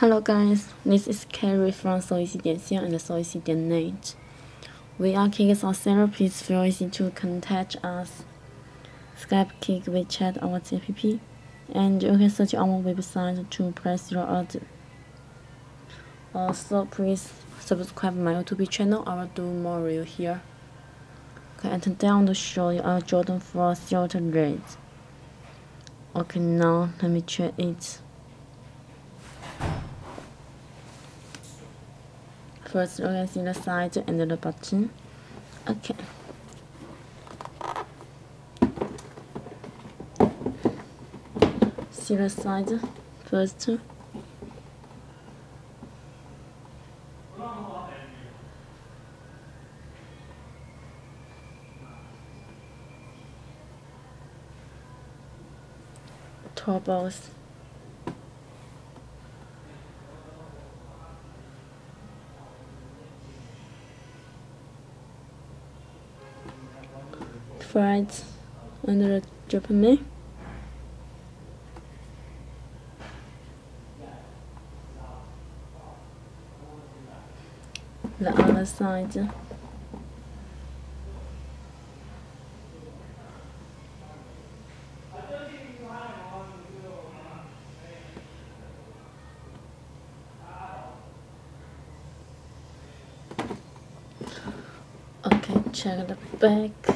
Hello guys, this is Carrie from Soleyeezy.co and Soleyeezy.net. We are kids or therapists feel easy to contact us. Skype, Kik, WeChat, or WhatsApp, and you can search our website to place your order. Also, please subscribe my YouTube channel. I will do more real here. Okay, and today I want to show you a Jordan 4 Shorter Red. Okay, now let me check it. First, you can see the side to and the button. Okay. See the side first. Turbos. Fried under the Japanese. The other side. Okay, check the back.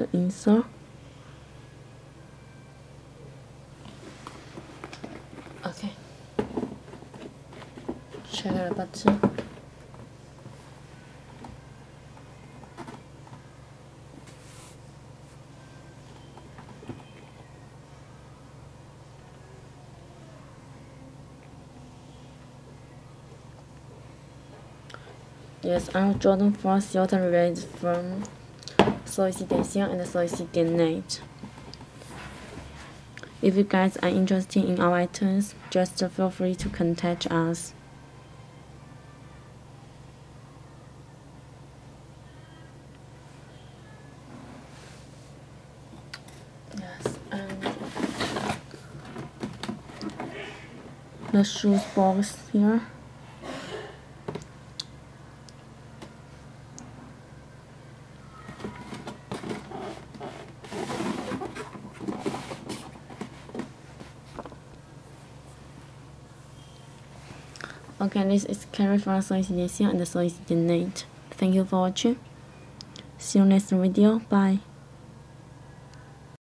the insert okay. Check the button Yes, I'm Jordan 4 Silton Red from solicitation and solicitation If you guys are interested in our items, just feel free to contact us. Yes, and the shoes box here. Okay, this is Carrie from Solicitation and Solicitation Thank you for watching. See you next video. Bye.